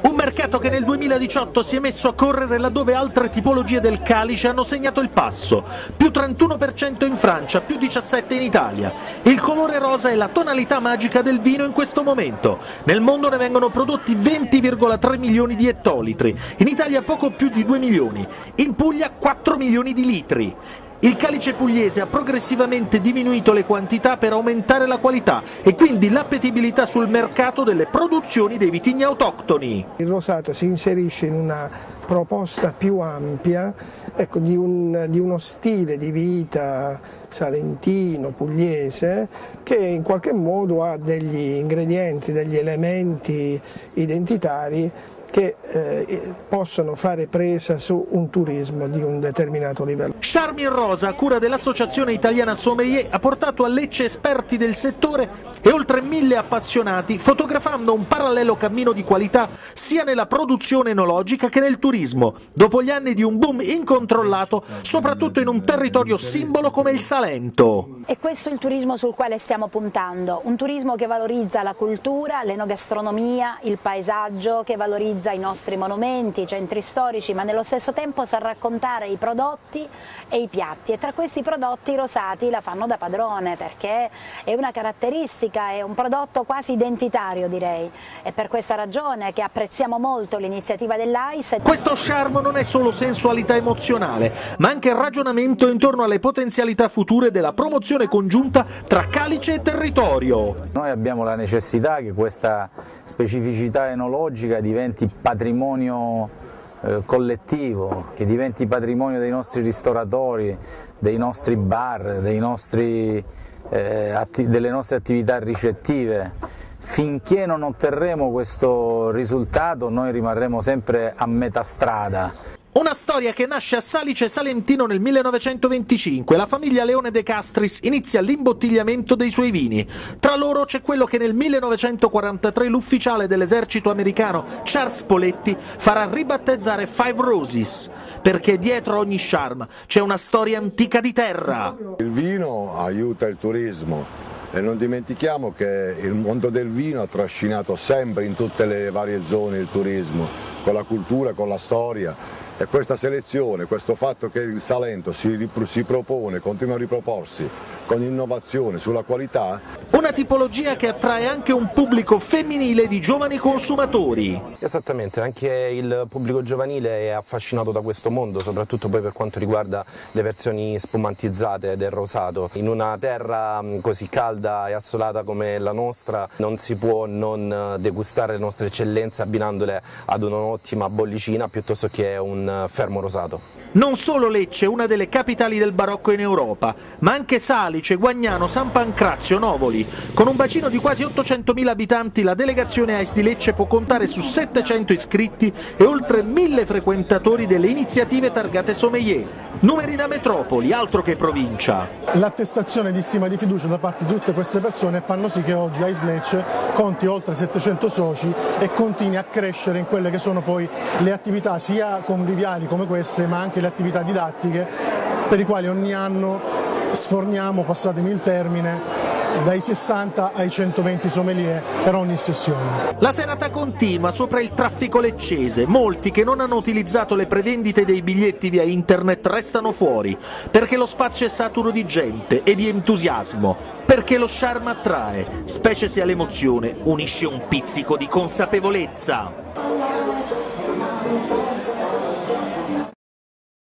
Un mercato che nel 2018 si è messo a correre laddove altre tipologie del calice hanno segnato il passo, più 31% in Francia, più 17% in Italia. Il colore rosa è la tonalità magica del vino in questo momento. Nel mondo ne vengono prodotti 20,3 milioni di ettolitri, in Italia poco più di 2 milioni, in Puglia 4 milioni di litri. Il calice pugliese ha progressivamente diminuito le quantità per aumentare la qualità e quindi l'appetibilità sul mercato delle produzioni dei vitigni autoctoni. Il rosato si inserisce in una proposta più ampia ecco, di, un, di, uno stile di vita salentino, pugliese, che in qualche modo ha degli ingredienti, degli elementi identitari che eh, possono fare presa su un turismo di un determinato livello. Charmin Rosa, a cura dell'Associazione Italiana Sommelier, ha portato a Lecce esperti del settore e oltre mille appassionati, fotografando un parallelo cammino di qualità sia nella produzione enologica che nel turismo, dopo gli anni di un boom incontrollato, soprattutto in un territorio simbolo come il Salento. E questo è il turismo sul quale stiamo puntando, un turismo che valorizza la cultura, l'enogastronomia, il paesaggio, che valorizza valorizza i nostri monumenti, i centri storici, ma nello stesso tempo sa raccontare i prodotti e i piatti e tra questi prodotti i rosati la fanno da padrone perché è una caratteristica, è un prodotto quasi identitario direi. È per questa ragione che apprezziamo molto l'iniziativa dell'AIS. Questo charme non è solo sensualità emozionale, ma anche ragionamento intorno alle potenzialità future della promozione congiunta tra calice e territorio. Noi abbiamo la necessità che questa specificità enologica diventi patrimonio eh, collettivo, che diventi patrimonio dei nostri ristoratori, dei nostri bar, nostri, eh, delle nostre attività ricettive. Finché non otterremo questo risultato noi rimarremo sempre a metà strada. Una storia che nasce a Salice Salentino nel 1925. La famiglia Leone De Castris inizia l'imbottigliamento dei suoi vini. Tra loro c'è quello che nel 1943 l'ufficiale dell'esercito americano Charles Poletti farà ribattezzare Five Roses, perché dietro ogni charme c'è una storia antica di terra. Il vino aiuta il turismo, e non dimentichiamo che il mondo del vino ha trascinato sempre in tutte le varie zone il turismo, con la cultura, con la storia e questa selezione, questo fatto che il Salento si, si propone, continua a riproporsi con innovazione sulla qualità. Una tipologia che attrae anche un pubblico femminile di giovani consumatori. Esattamente, anche il pubblico giovanile è affascinato da questo mondo, soprattutto poi per quanto riguarda le versioni spumantizzate del rosato. In una terra mm, così calda e assolata come la nostra non si può non degustare le nostre eccellenze abbinandole ad un'ottima bollicina piuttosto che un fermo rosato. Non solo Lecce, una delle capitali del barocco in Europa, ma anche Sali Salice, Guagnano, San Pancrazio, Novoli. Con un bacino di quasi 800.000 abitanti la delegazione AIS di Lecce può contare su 700 iscritti e oltre 1000 frequentatori delle iniziative targate Sommelier. Numeri da metropoli, altro che provincia. L'attestazione di stima di fiducia da parte di tutte queste persone fanno sì che oggi AIS Lecce conti oltre 700 soci e continui a crescere in quelle che sono poi le attività sia conviviali come queste ma anche le attività didattiche per i quali ogni anno sforniamo, passatemi il termine, dai 60 ai 120 sommelier per ogni sessione. La serata continua sopra il traffico leccese. Molti che non hanno utilizzato le prevendite dei biglietti via internet restano fuori, perché lo spazio è saturo di gente e di entusiasmo. Perché lo charme attrae, specie se all'emozione unisce un pizzico di consapevolezza.